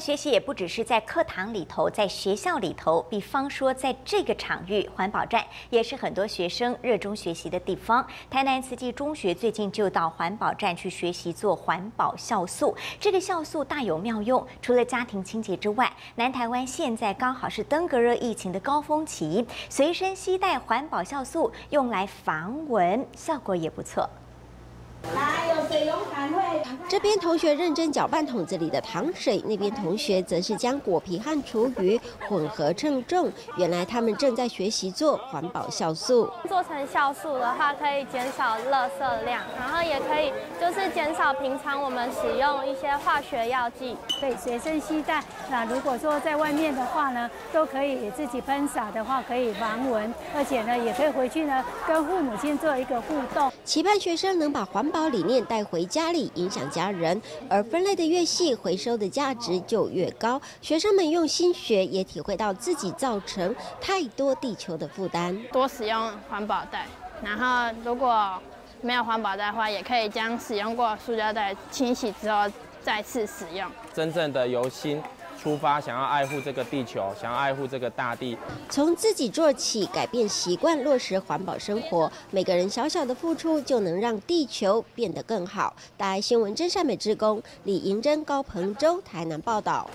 学习也不只是在课堂里头，在学校里头，比方说在这个场域，环保站也是很多学生热衷学习的地方。台南慈济中学最近就到环保站去学习做环保酵素，这个酵素大有妙用，除了家庭清洁之外，南台湾现在刚好是登革热疫情的高峰期，随身携带环保酵素用来防蚊，效果也不错。来，这边同学认真搅拌桶子里的糖水，那边同学则是将果皮和厨余混合称重。原来他们正在学习做环保酵素。做成酵素的话，可以减少垃圾量，然后也可以就是减少平常我们使用一些化学药剂。可以随身携带。那如果说在外面的话呢，都可以自己喷洒的话，可以防蚊，而且呢，也可以回去呢跟父母亲做一个互动。期盼学生能把环保理念带回家里，影响家人。而分类的越细，回收的价值就越高。学生们用心学，也体会到自己造成太多地球的负担。多使用环保袋，然后如果没有环保袋的话，也可以将使用过塑胶袋清洗之后再次使用。真正的由心出发，想要爱护这个地球，想要爱护这个大地。从自己做起，改变习惯，落实环保生活。每个人小小的付出，就能让地球变得更好。大爱新闻真善美之工李银珍、高鹏洲台南报道。